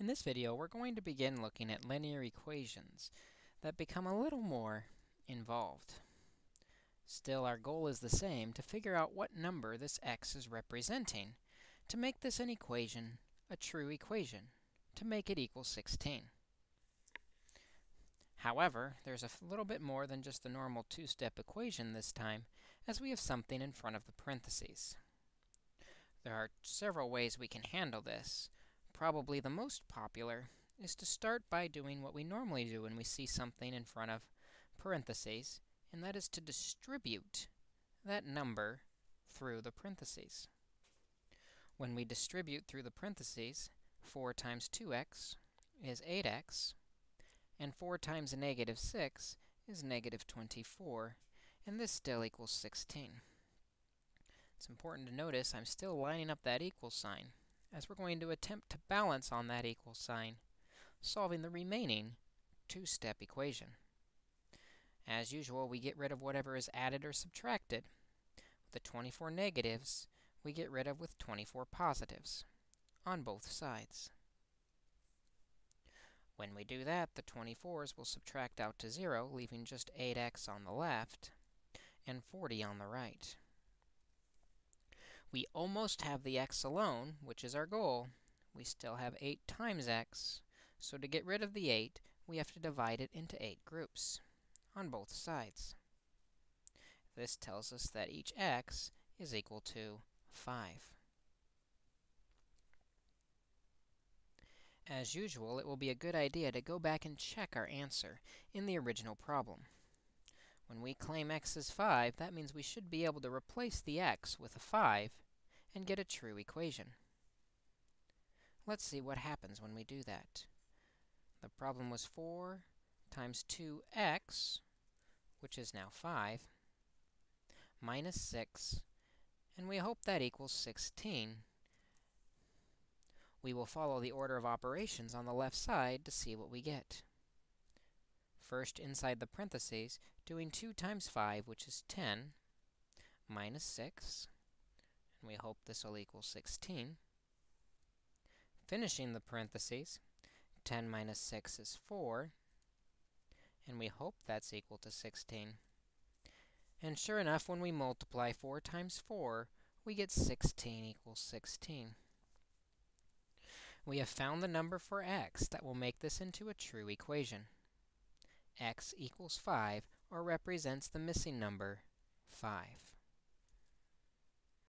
In this video, we're going to begin looking at linear equations that become a little more involved. Still, our goal is the same, to figure out what number this x is representing, to make this an equation, a true equation, to make it equal 16. However, there's a little bit more than just the normal two-step equation this time, as we have something in front of the parentheses. There are several ways we can handle this, Probably the most popular is to start by doing what we normally do when we see something in front of parentheses, and that is to distribute that number through the parentheses. When we distribute through the parentheses, 4 times 2x is 8x, and 4 times negative 6 is negative 24, and this still equals 16. It's important to notice I'm still lining up that equal sign as we're going to attempt to balance on that equal sign, solving the remaining two-step equation. As usual, we get rid of whatever is added or subtracted. With the 24 negatives, we get rid of with 24 positives on both sides. When we do that, the 24s will subtract out to 0, leaving just 8x on the left and 40 on the right. We almost have the x alone, which is our goal. We still have 8 times x, so to get rid of the 8, we have to divide it into 8 groups on both sides. This tells us that each x is equal to 5. As usual, it will be a good idea to go back and check our answer in the original problem. When we claim x is 5, that means we should be able to replace the x with a 5 and get a true equation. Let's see what happens when we do that. The problem was 4 times 2x, which is now 5, minus 6, and we hope that equals 16. We will follow the order of operations on the left side to see what we get. First, inside the parentheses, doing 2 times 5, which is 10, minus 6. And we hope this will equal 16. Finishing the parentheses, 10 minus 6 is 4. And we hope that's equal to 16. And sure enough, when we multiply 4 times 4, we get 16 equals 16. We have found the number for x that will make this into a true equation x equals 5, or represents the missing number 5.